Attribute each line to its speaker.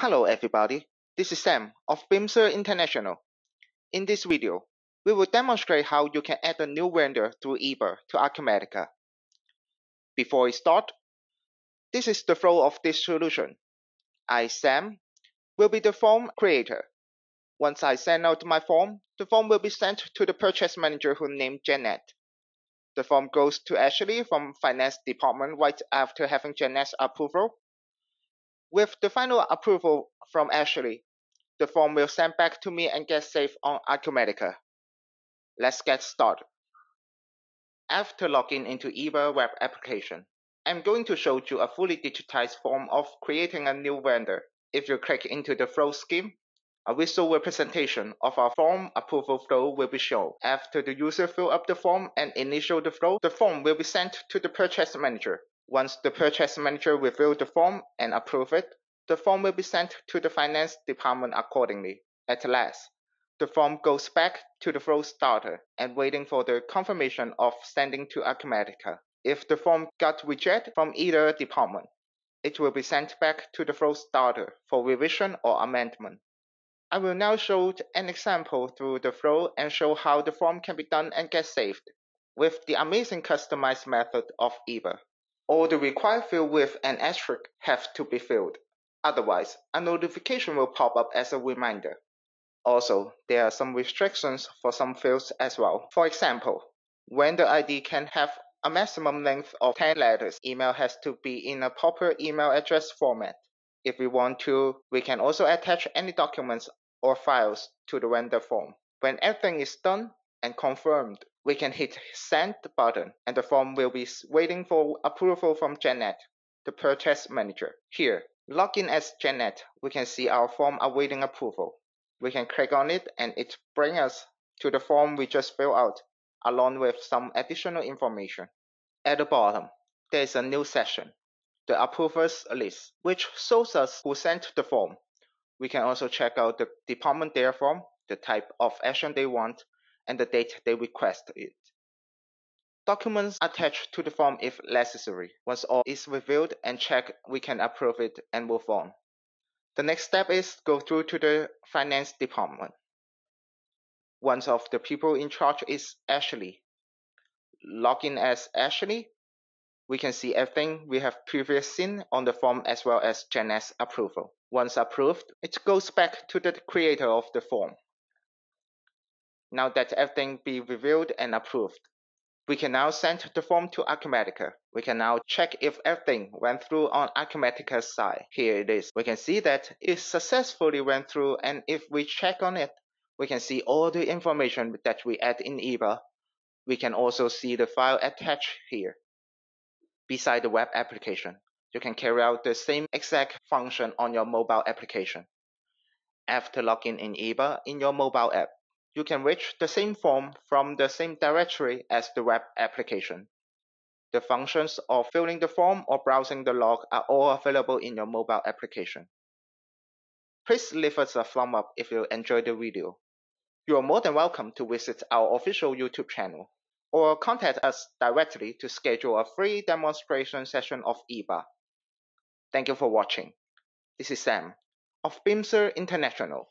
Speaker 1: Hello everybody, this is Sam of Bimser International. In this video, we will demonstrate how you can add a new vendor through eBA to Acumatica. Before we start, this is the flow of this solution. I, Sam, will be the form creator. Once I send out my form, the form will be sent to the purchase manager who named Janet. The form goes to Ashley from finance department right after having Janet's approval with the final approval from Ashley, the form will send back to me and get saved on Acumatica. Let's get started. After logging into eBA web application, I'm going to show you a fully digitized form of creating a new vendor. If you click into the flow scheme, a visual representation of our form approval flow will be shown. After the user fill up the form and initial the flow, the form will be sent to the purchase manager once the purchase manager reviews the form and approves it, the form will be sent to the finance department accordingly. At last, the form goes back to the flow starter and waiting for the confirmation of sending to Acumatica. If the form got rejected from either department, it will be sent back to the flow starter for revision or amendment. I will now show an example through the flow and show how the form can be done and get saved with the amazing customized method of eBA. All the required field with an asterisk have to be filled. Otherwise, a notification will pop up as a reminder. Also, there are some restrictions for some fields as well. For example, when the ID can have a maximum length of 10 letters, email has to be in a proper email address format. If we want to, we can also attach any documents or files to the render form. When everything is done and confirmed, we can hit send button and the form will be waiting for approval from Janet, the purchase manager. Here, log in as Janet, we can see our form awaiting approval. We can click on it and it brings us to the form we just filled out, along with some additional information. At the bottom, there is a new section, the approvers list, which shows us who sent the form. We can also check out the department their form, the type of action they want, and the date they request it. Documents attached to the form if necessary. Once all is reviewed and checked, we can approve it and move on. The next step is go through to the finance department. One of the people in charge is Ashley. Log in as Ashley. We can see everything we have previously seen on the form as well as Janet's approval. Once approved, it goes back to the creator of the form. Now that everything be reviewed and approved, we can now send the form to Acumatica. We can now check if everything went through on Acumatica's side. Here it is. We can see that it successfully went through and if we check on it, we can see all the information that we add in eBA. We can also see the file attached here. Beside the web application, you can carry out the same exact function on your mobile application. After logging in eBA in your mobile app, you can reach the same form from the same directory as the web application. The functions of filling the form or browsing the log are all available in your mobile application. Please leave us a thumb up if you enjoyed the video. You are more than welcome to visit our official YouTube channel or contact us directly to schedule a free demonstration session of eBA. Thank you for watching. This is Sam of Bimser International.